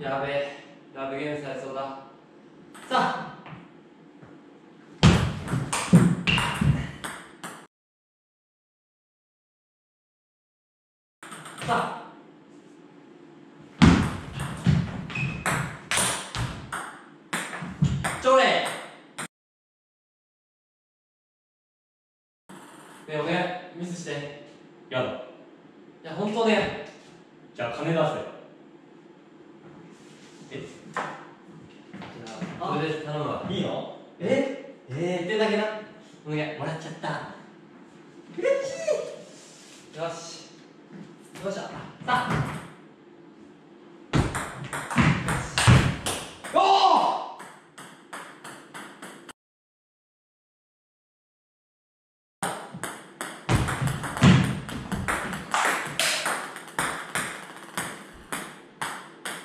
やべえ。ラブゲームされそうだ。さあ。さあ。ちょれねえお願いミスして。やだ。いや本当ね。じゃあ金出せえじゃあそれで頼むわ。いいの？え？えー、ってだけな。お願いもらっちゃった。嬉しい。よし。よっしゃ。さあ。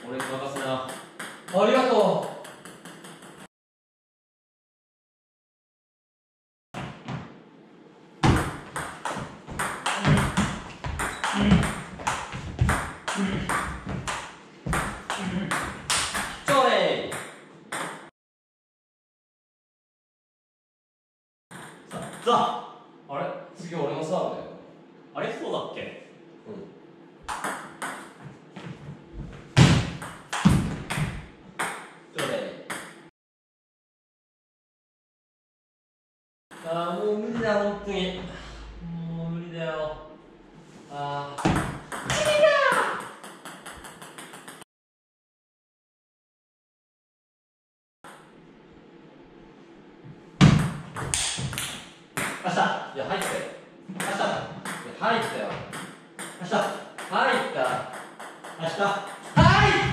俺に任せなありがとう。ちょれささあれ？次俺のサーブだよ。あれ？そうだっけ？ちょあもう無理だ本当に。もう無理だよ。ああ明日。いや入っ明日。入っよ明日。入っ明日入っ